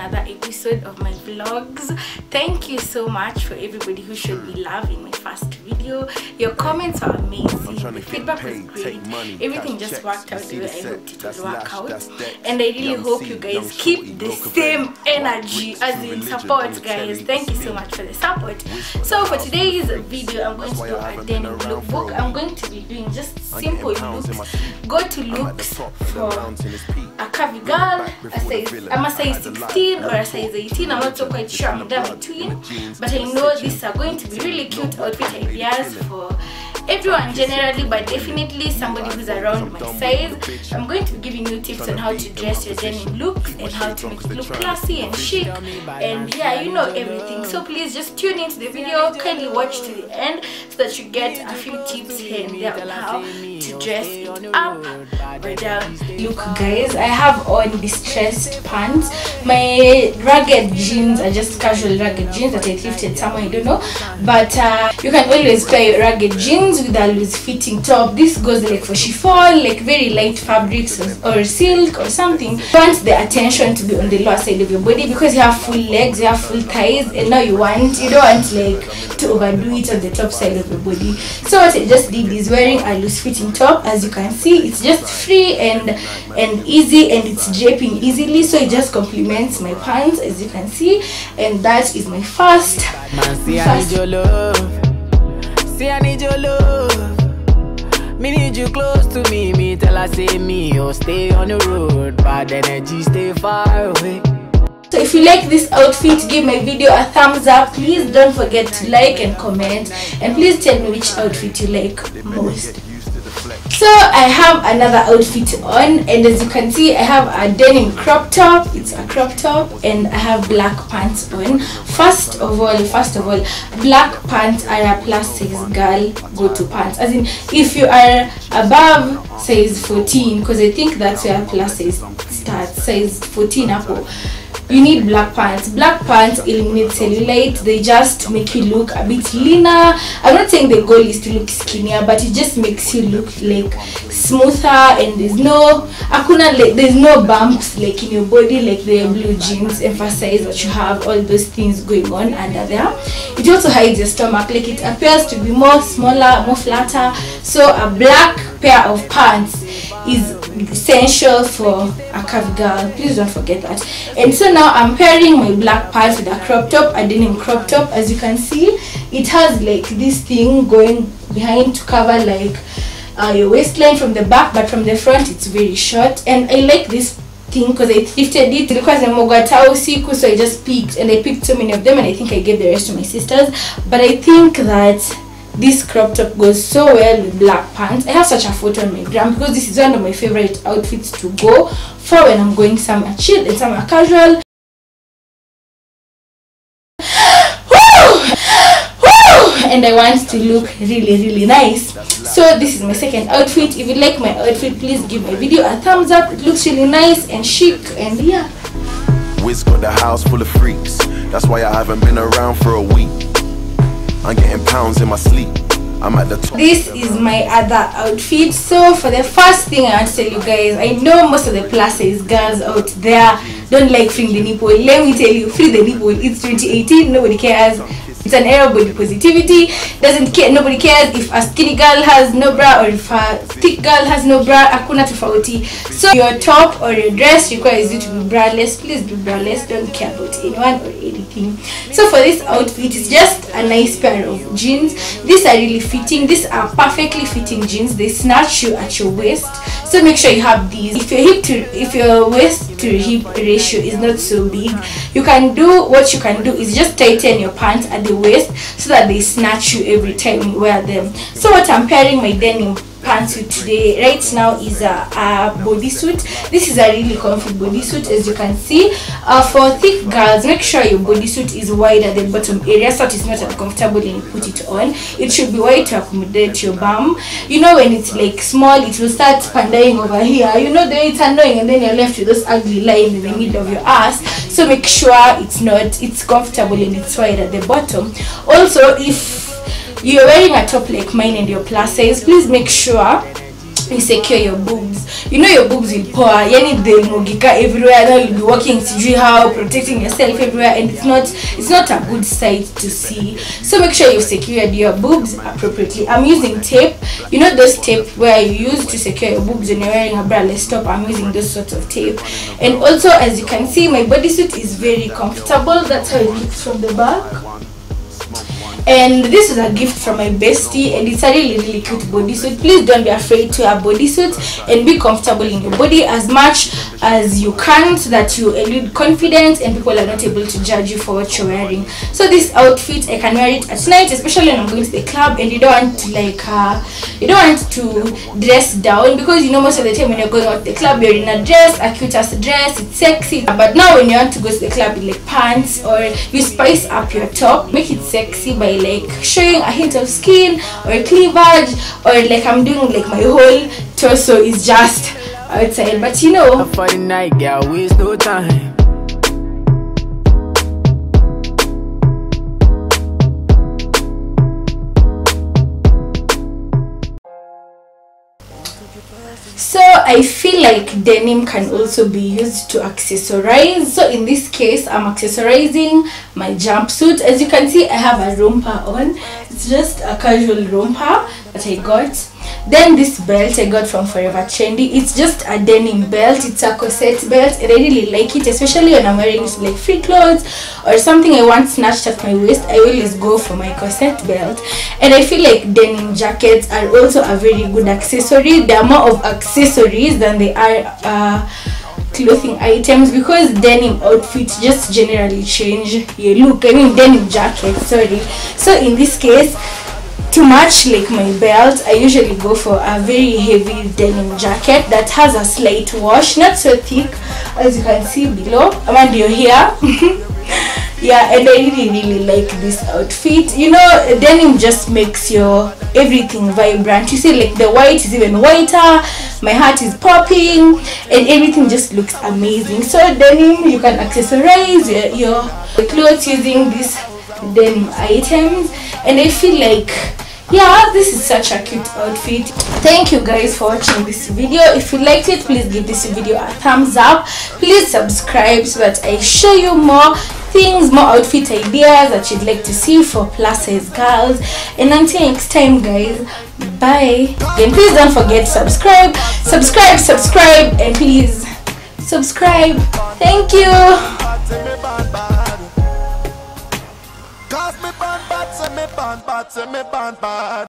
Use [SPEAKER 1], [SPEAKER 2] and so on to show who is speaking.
[SPEAKER 1] another episode of my vlogs. Thank you so much for everybody who showed me love in my first video. Your comments are amazing. the feedback was great. everything just worked out the way i hoped it would work out. and i really hope you guys keep the same energy as in support guys. thank you so much for the support. So for today's video i'm going to do a denim lookbook. i'm going to be doing just simple looks. go to looks for a curvy girl a size i'm a size 16 or a size 18 i'm not so quite sure i'm there between but i know these are going to be really cute outfit ideas for everyone generally but definitely somebody who's around my size i'm going to be giving you tips on how to dress your denim looks and how to make it look classy and chic and yeah you know everything. So please just tune into the video kindly watch to the end so that you get a few tips here and there on how to dress it up. Down look guys i have on distressed pants. My ragged jeans are just casual ragged jeans that i thrifted somewhere i don't know. But uh, you can always pair your ragged with a loose fitting top. This goes like for chiffon like very light fabrics or, or silk or something. You want the attention to be on the lower side of your body because you have full legs you have full thighs and now you want you don't want like to overdo it on the top side of your body. So what i just did is wearing a loose fitting top. As you can see it's just free and and easy and it's draping easily. So it just complements my pants as you can see. And that is my first,
[SPEAKER 2] Man, see, I need your love. I. Me need you close to me. Me tell her say me, oh stay on the road. Bad energy, stay far away.
[SPEAKER 1] So if you like this outfit, give my video a thumbs up. Please don't forget to like and comment. And please tell me which outfit you like most. So I have another outfit on and as you can see I have a denim crop top. It's a crop top and I have black pants on. First of all, first of all, black pants are a plus size girl go-to pants. As in if you are above size 14 because I think that's where plus size starts, size 14 apple you need black pants. Black pants eliminate cellulite. They just make you look a bit leaner. I'm not saying the goal is to look skinnier but it just makes you look like smoother and there's no akuna like there's no bumps like in your body like the blue jeans emphasize that you have all those things going on under there. It also hides your stomach. Like it appears to be more smaller more flatter. So a black pair of pants is essential for a curvy girl please don't forget that. And so now i'm pairing my black pants with a crop top a denim crop top. As you can see it has like this thing going behind to cover like uh, your waistline from the back but from the front it's very short. And i like this thing because I thrifted it. Because I'm Mogata usiku so I just picked and I picked so many of them and I think I gave the rest to my sisters. But I think that this crop top goes so well with black pants. I have such a photo on my gram because this is one of my favorite outfits to go for when i'm going somewhere chill and somewhere casual. And i want to look really really nice. So this is my second outfit. If you like my outfit please give my video a thumbs up. It looks really nice and chic and yeah.
[SPEAKER 3] Wiz got the house full of freaks. That's why I haven't been around for a week. I'm getting pounds in my sleep. I'm at the top.
[SPEAKER 1] this is my other outfit so for the first thing i want to tell you guys i know most of the plus size girls out there don't like freeing the nipple let me tell you free the nipple it's 2018 nobody cares it's an era body positivity. Doesn't care nobody cares if a skinny girl has no bra or if a thick girl has no bra hakuna tofauti. So your top or your dress requires you to be braless please be braless don't care about anyone or anything. So for this outfit it's just a nice pair of jeans. These are really fitting. These are perfectly fitting jeans. They snatch you at your waist. So make sure you have these. If your hip to if your waist to hip ratio is not so big you can do what you can do is just tighten your pants at the waist so that they snatch you every time you wear them. So what i'm pairing my denim pantsuit today. Right now is a, a bodysuit this is a really comfy bodysuit as you can see. Uh, for thick girls make sure your bodysuit is wide at the bottom area so it's not uncomfortable when you put it on. It should be wide to accommodate your bum. You know when it's like small it will start pandaing over here. You know then it's annoying and then you're left with those ugly lines in the middle of your ass. So make sure it's not it's comfortable and it's wide at the bottom. Also if you're wearing a top like mine and your plus size please make sure you secure your boobs. You know your boobs will pour. Yani the mogika everywhere. Now you'll be walking sijui how protecting yourself everywhere. And it's not it's not a good sight to see. So make sure you've secured your boobs appropriately. I'm using tape. You know those tape where you use to secure your boobs when you're wearing a braless top i'm using those sorts of tape. And also as you can see my bodysuit is very comfortable. That's how it looks from the back and this is a gift from my bestie and it's a really really cute bodysuit. Please don't be afraid to wear bodysuit and be comfortable in your body as much as you can so that you elude confidence and people are not able to judge you for what you're wearing. So this outfit i can wear it at night especially when i'm going to the club and you don't want to like uh, you don't want to dress down because you know most of the time when you're going out the club you're in a dress a cute ass dress it's sexy. But now when you want to go to the club in like pants or you spice up your top make it sexy by like showing a hint of skin or cleavage or like i'm doing like my whole torso is just outside but you know
[SPEAKER 2] for the night, girl, waste no time.
[SPEAKER 1] So i feel like denim can also be used to accessorize. So in this case i'm accessorizing my jumpsuit. As you can see i have a romper on. It's just a casual romper that i got then this belt i got from forever trendy it's just a denim belt it's a corset belt. And i really like it especially when i'm wearing like free clothes or something i want snatched at my waist i always go for my corset belt. And i feel like denim jackets are also a very good accessory. They are more of accessories than they are uh, clothing items because denim outfits just generally change your look. I mean denim jacket sorry. So in this case to match like my belt. I usually go for a very heavy denim jacket that has a slight wash not so thick as you can see below. And you're here yeah and i really really like this outfit. You know denim just makes your everything vibrant. You see like the white is even whiter my heart is popping and everything just looks amazing. So denim you can accessorize your, your clothes using these denim items and i feel like yeah this is such a cute outfit. Thank you guys for watching this video. If you liked it please give this video a thumbs up. Please subscribe so that i show you more things more outfit ideas that you'd like to see for plus size girls. And until next time guys bye. And please don't forget subscribe subscribe subscribe and please subscribe. Thank you
[SPEAKER 4] Me bad say me bad bad